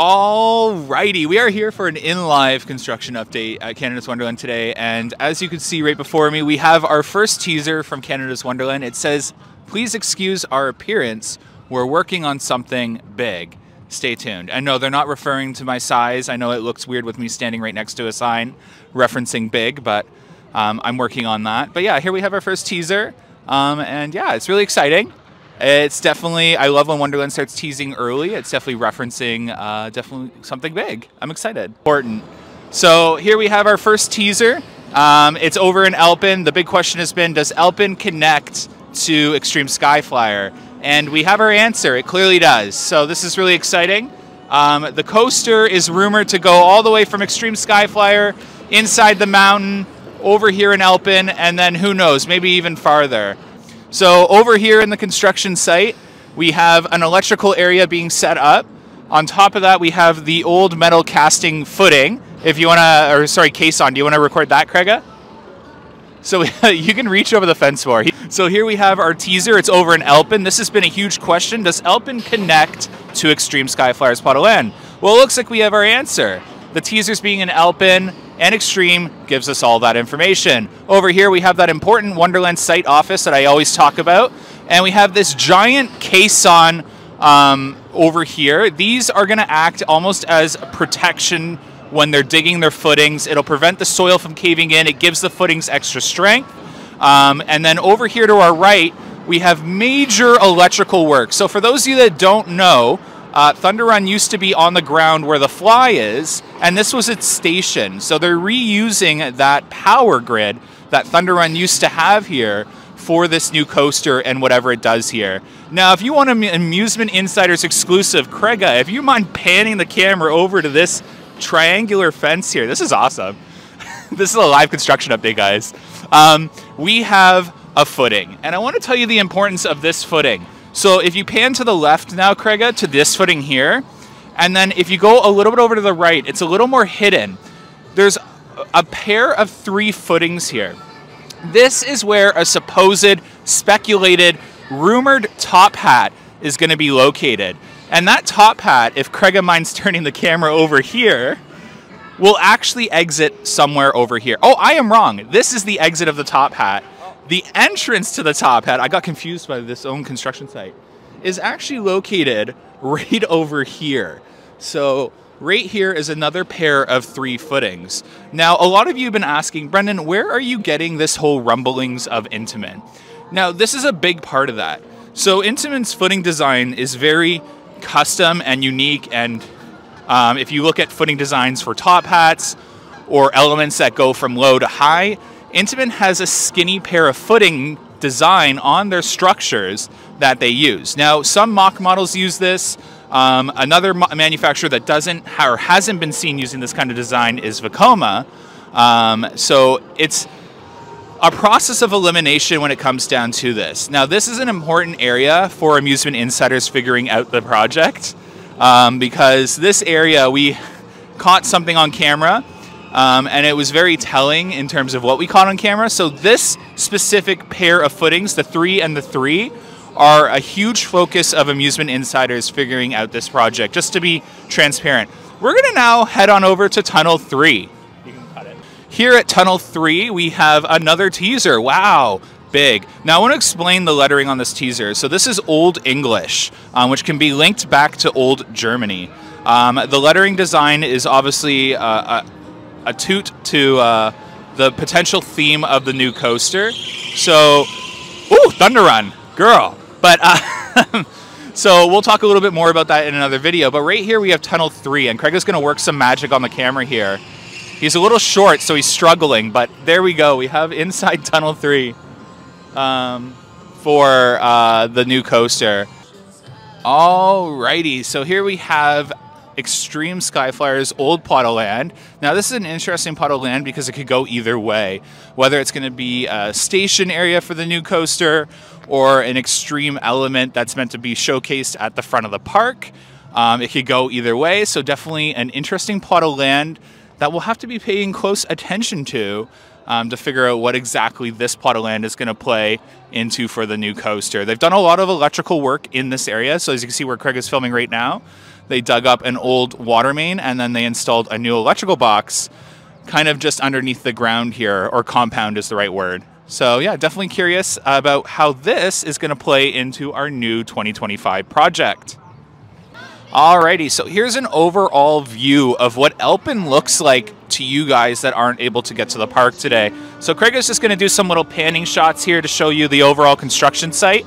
Alrighty, we are here for an in-live construction update at Canada's Wonderland today, and as you can see right before me, we have our first teaser from Canada's Wonderland. It says, please excuse our appearance, we're working on something big. Stay tuned. And no, they're not referring to my size. I know it looks weird with me standing right next to a sign referencing big, but um, I'm working on that. But yeah, here we have our first teaser, um, and yeah, it's really exciting. It's definitely, I love when Wonderland starts teasing early. It's definitely referencing uh, definitely something big. I'm excited. Important. So here we have our first teaser. Um, it's over in Alpen. The big question has been, does Alpen connect to Extreme Skyflyer? And we have our answer. It clearly does. So this is really exciting. Um, the coaster is rumored to go all the way from Extreme Skyflyer inside the mountain over here in Alpen, and then who knows, maybe even farther. So over here in the construction site, we have an electrical area being set up. On top of that, we have the old metal casting footing. If you want to, or sorry, caisson, do you want to record that, Craiga? So you can reach over the fence more. So here we have our teaser. It's over in Alpen. This has been a huge question. Does Alpen connect to Extreme Skyflyer's Pot of Land? Well, it looks like we have our answer. The teasers being in Alpen and Extreme gives us all that information. Over here we have that important Wonderland site office that I always talk about. And we have this giant caisson um, over here. These are going to act almost as protection when they're digging their footings. It'll prevent the soil from caving in. It gives the footings extra strength. Um, and then over here to our right, we have major electrical work. So for those of you that don't know, uh, Thunder Run used to be on the ground where the fly is, and this was its station. So they're reusing that power grid that Thunder Run used to have here for this new coaster and whatever it does here. Now, if you want an Amusement Insiders exclusive, Craiga, if you mind panning the camera over to this triangular fence here, this is awesome. this is a live construction update, guys. Um, we have a footing, and I want to tell you the importance of this footing. So if you pan to the left now, Craiga, to this footing here, and then if you go a little bit over to the right, it's a little more hidden. There's a pair of three footings here. This is where a supposed, speculated, rumored top hat is going to be located. And that top hat, if Craiga minds turning the camera over here, will actually exit somewhere over here. Oh, I am wrong. This is the exit of the top hat. The entrance to the top hat, I got confused by this own construction site, is actually located right over here. So right here is another pair of three footings. Now, a lot of you have been asking, Brendan, where are you getting this whole rumblings of Intamin? Now, this is a big part of that. So Intamin's footing design is very custom and unique. And um, if you look at footing designs for top hats or elements that go from low to high, Intamin has a skinny pair of footing design on their structures that they use. Now, some Mack models use this. Um, another manufacturer that doesn't or hasn't been seen using this kind of design is Vekoma. Um, so it's a process of elimination when it comes down to this. Now, this is an important area for amusement insiders figuring out the project um, because this area we caught something on camera um, and it was very telling in terms of what we caught on camera. So this specific pair of footings, the three and the three, are a huge focus of Amusement Insiders figuring out this project, just to be transparent. We're gonna now head on over to Tunnel 3. You can cut it. Here at Tunnel 3, we have another teaser. Wow, big. Now I want to explain the lettering on this teaser. So this is Old English, um, which can be linked back to Old Germany. Um, the lettering design is obviously uh, a, a toot to uh, the potential theme of the new coaster. So, ooh, Thunder Run, girl. But uh, so we'll talk a little bit more about that in another video. But right here we have Tunnel 3, and Craig is going to work some magic on the camera here. He's a little short, so he's struggling, but there we go. We have inside Tunnel 3 um, for uh, the new coaster. Alrighty, so here we have Extreme Skyflyer's old pot of land. Now, this is an interesting pot of land because it could go either way, whether it's going to be a station area for the new coaster or an extreme element that's meant to be showcased at the front of the park. Um, it could go either way, so definitely an interesting pot of land that we'll have to be paying close attention to um, to figure out what exactly this plot of land is going to play into for the new coaster. They've done a lot of electrical work in this area, so as you can see where Craig is filming right now, they dug up an old water main and then they installed a new electrical box kind of just underneath the ground here, or compound is the right word. So yeah, definitely curious about how this is going to play into our new 2025 project. Alrighty, so here's an overall view of what Alpen looks like to you guys that aren't able to get to the park today. So Craig is just going to do some little panning shots here to show you the overall construction site.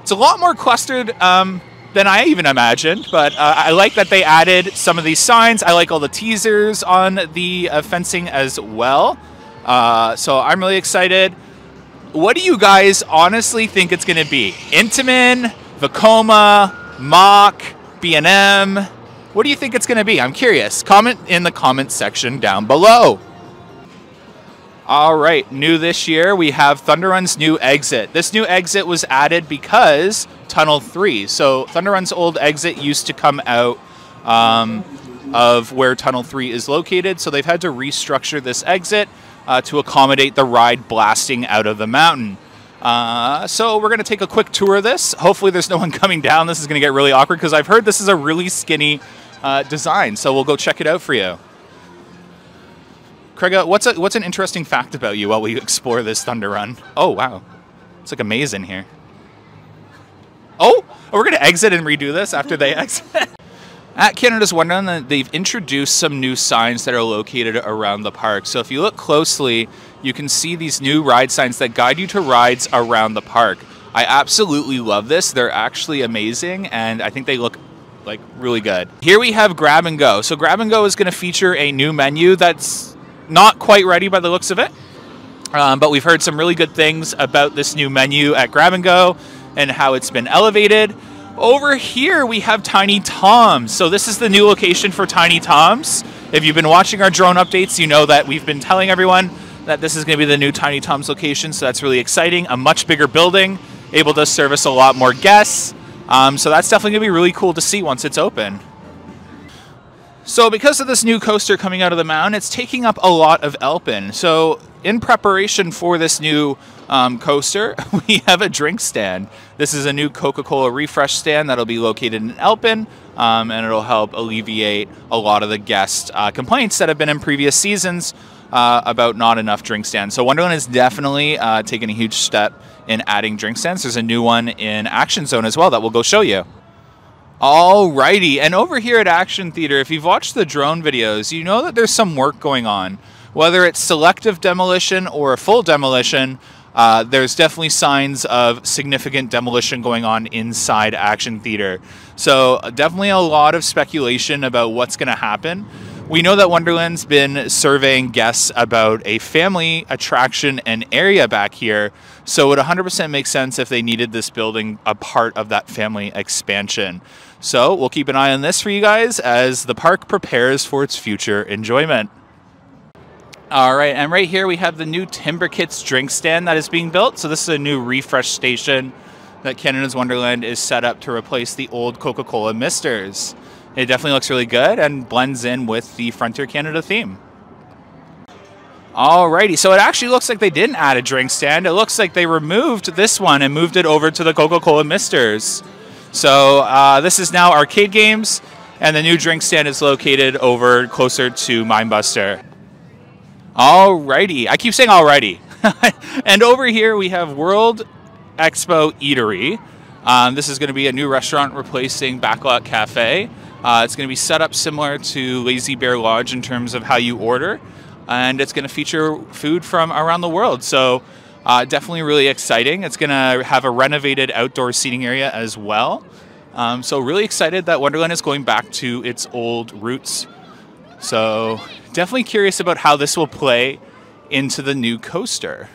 It's a lot more clustered um, than I even imagined, but uh, I like that they added some of these signs. I like all the teasers on the uh, fencing as well. Uh, so I'm really excited. What do you guys honestly think it's going to be? Intamin, Vekoma, Mack, B&M. What do you think it's going to be? I'm curious. Comment in the comment section down below. All right, new this year, we have Thunder Run's new exit. This new exit was added because Tunnel 3. So Thunder Run's old exit used to come out um, of where Tunnel 3 is located, so they've had to restructure this exit uh, to accommodate the ride blasting out of the mountain. Uh, so we're going to take a quick tour of this. Hopefully there's no one coming down. This is going to get really awkward because I've heard this is a really skinny uh, design. So we'll go check it out for you. Craig, what's a, what's an interesting fact about you while we explore this Thunder Run? Oh wow, it's like a maze in here. Oh! oh, we're gonna exit and redo this after they exit. At Canada's Wonderland, they've introduced some new signs that are located around the park. So if you look closely, you can see these new ride signs that guide you to rides around the park. I absolutely love this. They're actually amazing, and I think they look like really good. Here we have Grab and Go. So Grab and Go is going to feature a new menu that's not quite ready by the looks of it. Um, but we've heard some really good things about this new menu at Grab and Go and how it's been elevated. Over here, we have Tiny Tom's. So this is the new location for Tiny Tom's. If you've been watching our drone updates, you know that we've been telling everyone that this is going to be the new Tiny Tom's location. So that's really exciting. A much bigger building, able to service a lot more guests. Um, so that's definitely going to be really cool to see once it's open. So because of this new coaster coming out of the mound, it's taking up a lot of Alpen. So in preparation for this new um, coaster, we have a drink stand. This is a new Coca-Cola refresh stand that'll be located in Alpen, um, and it'll help alleviate a lot of the guest uh, complaints that have been in previous seasons uh, about not enough drink stands. So Wonderland is definitely uh, taking a huge step in adding drink stands. There's a new one in Action Zone as well that we'll go show you. Alrighty, and over here at Action Theater, if you've watched the drone videos, you know that there's some work going on. Whether it's selective demolition or a full demolition, uh, there's definitely signs of significant demolition going on inside Action Theater. So, definitely a lot of speculation about what's going to happen. We know that Wonderland's been surveying guests about a family attraction and area back here, so it would 100% make sense if they needed this building a part of that family expansion. So, we'll keep an eye on this for you guys as the park prepares for its future enjoyment. All right, and right here we have the new Timber Kits drink stand that is being built. So this is a new refresh station that Canada's Wonderland is set up to replace the old Coca-Cola Misters. It definitely looks really good and blends in with the Frontier Canada theme. Alrighty, so it actually looks like they didn't add a drink stand. It looks like they removed this one and moved it over to the Coca-Cola Misters. So uh, this is now arcade games, and the new drink stand is located over closer to Minebuster. Alrighty. I keep saying alrighty. and over here we have World Expo Eatery. Um, this is going to be a new restaurant replacing Backlot Cafe. Uh, it's going to be set up similar to Lazy Bear Lodge in terms of how you order, and it's going to feature food from around the world. So, uh, definitely really exciting. It's going to have a renovated outdoor seating area as well. Um, so, really excited that Wonderland is going back to its old roots. So, definitely curious about how this will play into the new coaster.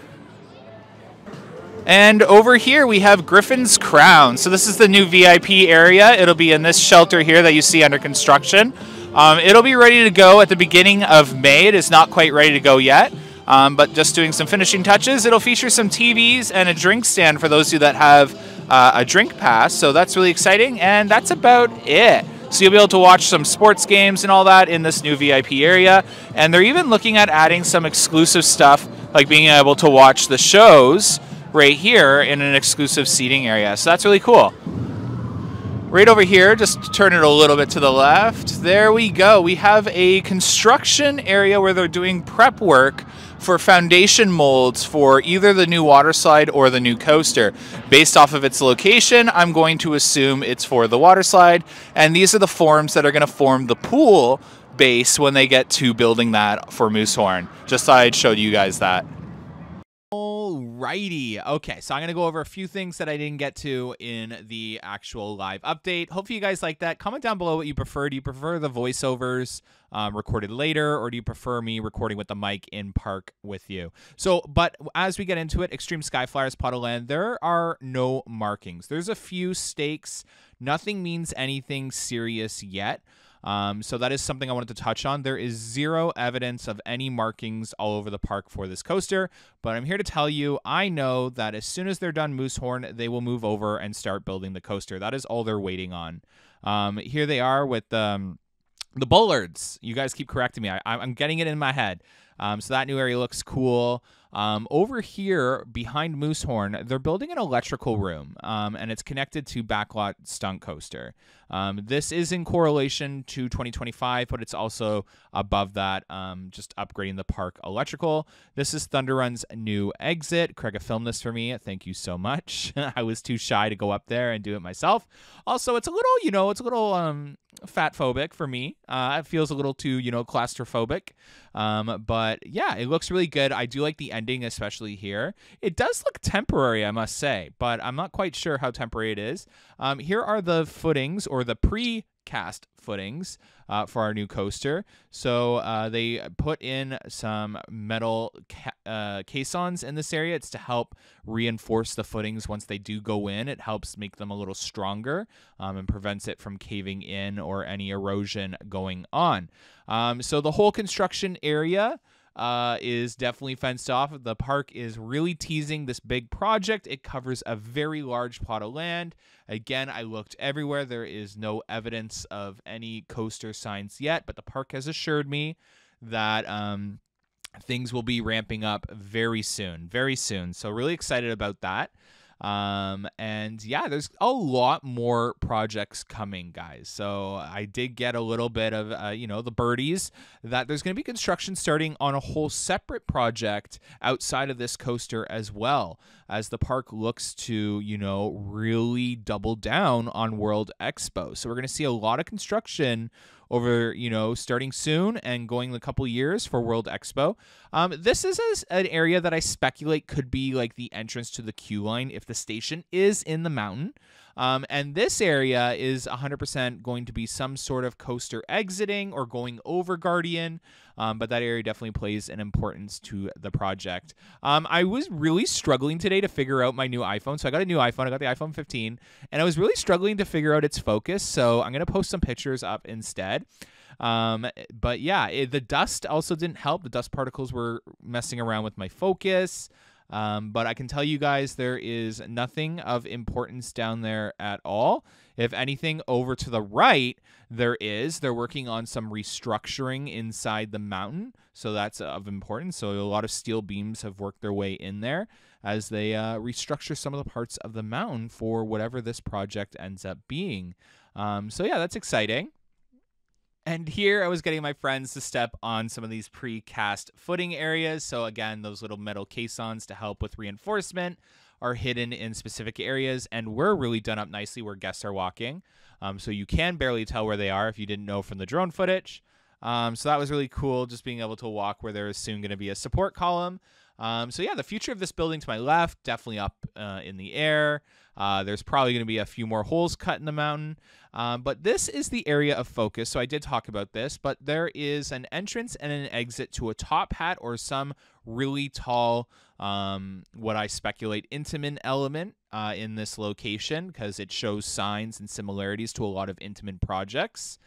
And over here we have Griffin's Crown. So this is the new VIP area. It'll be in this shelter here that you see under construction. Um, it'll be ready to go at the beginning of May. It is not quite ready to go yet, um, but just doing some finishing touches. It'll feature some TVs and a drink stand for those of you that have uh, a drink pass. So that's really exciting. And that's about it. So you'll be able to watch some sports games and all that in this new VIP area. And they're even looking at adding some exclusive stuff, like being able to watch the shows right here in an exclusive seating area. So that's really cool. right over here, just turn it a little bit to the left. There we go. We have a construction area where they're doing prep work for foundation molds for either the new water slide or the new coaster. Based off of its location, I'm going to assume it's for the water slide. And these are the forms that are going to form the pool base when they get to building that for Moosehorn. Just thought I'd show you guys that. Alrighty. Okay, so I'm going to go over a few things that I didn't get to in the actual live update. Hopefully you guys like that. Comment down below what you prefer. Do you prefer the voiceovers um, recorded later, or do you prefer me recording with the mic in park with you? So, but as we get into it, Extreme Skyflyers Puddleland, there are no markings. There's a few stakes. Nothing means anything serious yet. Um, so that is something I wanted to touch on. There is zero evidence of any markings all over the park for this coaster, but I'm here to tell you I know that as soon as they're done Moosehorn, they will move over and start building the coaster. That is all they're waiting on. Um, here they are with um, the Bullards. You guys keep correcting me. I, I'm getting it in my head. Um, so that new area looks cool. Um, over here behind Moosehorn, they're building an electrical room, um, and it's connected to Backlot Stunt Coaster. Um, this is in correlation to 2025, but it's also above that, um, just upgrading the park electrical. This is Thunder Run's new exit. Craig I filmed this for me. Thank you so much. I was too shy to go up there and do it myself. Also, it's a little, you know, it's a little um, fat phobic for me. Uh, it feels a little too, you know, claustrophobic. Um, but yeah, it looks really good. I do like the ending, especially here. It does look temporary, I must say, but I'm not quite sure how temporary it is. Um, here are the footings or the pre cast footings uh, for our new coaster. So uh, they put in some metal ca- uh, caissons in this area. It's to help reinforce the footings once they do go in. It helps make them a little stronger um, and prevents it from caving in or any erosion going on. Um, so the whole construction area uh, is definitely fenced off. The park is really teasing this big project. It covers a very large plot of land. Again, I looked everywhere. There is no evidence of any coaster signs yet, but the park has assured me that um, things will be ramping up very soon, very soon. So, really excited about that. Um, and yeah, there's a lot more projects coming, guys. So I did get a little bit of, uh, you know, the birdies that there's going to be construction starting on a whole separate project outside of this coaster as well, as the park looks to, you know, really double down on World Expo. So we're going to see a lot of construction over you know starting soon and going a couple years for World Expo. Um, this is a, an area that I speculate could be like the entrance to the queue line if the station is in the mountain. Um, and this area is 100% going to be some sort of coaster exiting or going over Guardian. Um, but that area definitely plays an importance to the project. Um, I was really struggling today to figure out my new iPhone. So I got a new iPhone. I got the iPhone 15, and I was really struggling to figure out its focus. So I'm going to post some pictures up instead. Um, but yeah, it, the dust also didn't help. The dust particles were messing around with my focus. Um, but I can tell you guys there is nothing of importance down there at all. If anything, over to the right, there is. They're working on some restructuring inside the mountain. So that's of importance. So a lot of steel beams have worked their way in there as they uh, restructure some of the parts of the mountain for whatever this project ends up being. Um, so yeah, that's exciting. And here I was getting my friends to step on some of these pre-cast footing areas. So again, those little metal caissons to help with reinforcement are hidden in specific areas and we're really done up nicely where guests are walking. Um, so you can barely tell where they are if you didn't know from the drone footage. Um, so that was really cool, just being able to walk where there is soon going to be a support column. Um, so yeah, the future of this building to my left, definitely up uh, in the air. Uh, there's probably going to be a few more holes cut in the mountain. Um, but this is the area of focus. So I did talk about this, but there is an entrance and an exit to a top hat or some really tall, um, what I speculate, Intamin element uh, in this location because it shows signs and similarities to a lot of Intamin projects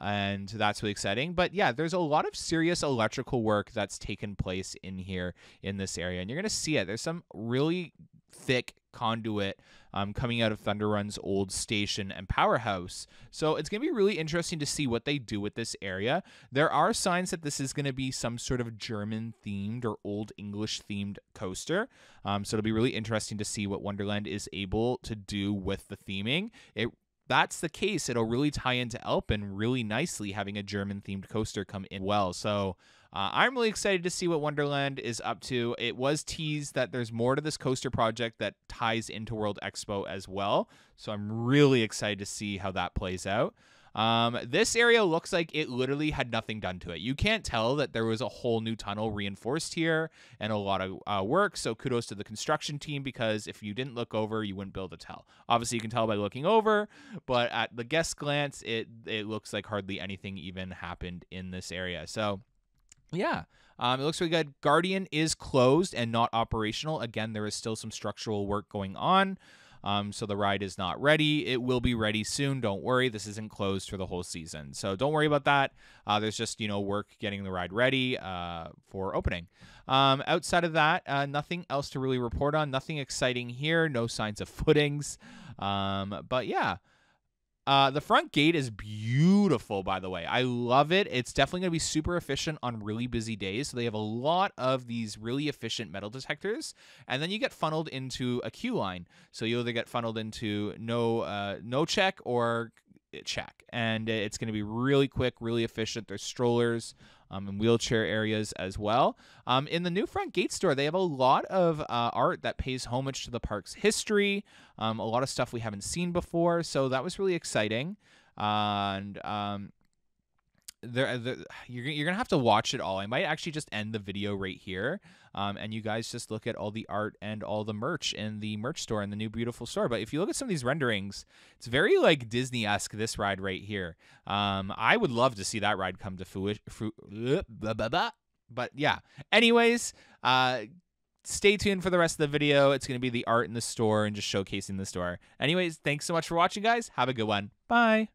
and that's really exciting. But yeah, there's a lot of serious electrical work that's taken place in here in this area, and you're gonna see it. There's some really thick conduit um, coming out of Thunder Run's old station and powerhouse. So it's going to be really interesting to see what they do with this area. There are signs that this is going to be some sort of German themed or Old English themed coaster. Um, so it'll be really interesting to see what Wonderland is able to do with the theming. It that's the case, it'll really tie into Alpen really nicely, having a German themed coaster come in well. So uh, I'm really excited to see what Wonderland is up to. It was teased that there's more to this coaster project that ties into World Expo as well. So I'm really excited to see how that plays out. Um, this area looks like it literally had nothing done to it. You can't tell that there was a whole new tunnel reinforced here and a lot of uh, work. So kudos to the construction team because if you didn't look over, you wouldn't be able to tell. Obviously, you can tell by looking over, but at the guest glance, it it looks like hardly anything even happened in this area. So. Yeah. Um, it looks really good. Guardian is closed and not operational. Again, there is still some structural work going on. Um, so the ride is not ready. It will be ready soon. Don't worry. This isn't closed for the whole season. So don't worry about that. Uh, there's just, you know, work getting the ride ready uh, for opening. Um, outside of that, uh, nothing else to really report on. Nothing exciting here. No signs of footings. Um, but yeah. Uh, the front gate is beautiful, by the way. I love it. It's definitely going to be super efficient on really busy days. So they have a lot of these really efficient metal detectors, and then you get funneled into a queue line. So you either get funneled into no uh, no check or check, and it's going to be really quick, really efficient. There's strollers um, and wheelchair areas as well. Um, in the new front gate store, they have a lot of uh, art that pays homage to the park's history, um, a lot of stuff we haven't seen before. So that was really exciting. Uh, and um, there, there, you're, you're gonna have to watch it all. I might actually just end the video right here, um, and you guys just look at all the art and all the merch in the merch store in the new beautiful store. But if you look at some of these renderings, it's very like Disney esque. This ride right here, um, I would love to see that ride come to fruition. Blah. But yeah, anyways, uh, stay tuned for the rest of the video. It's to be the art in the store and just showcasing the store. Anyways, thanks so much for watching, guys. Have a good one. Bye.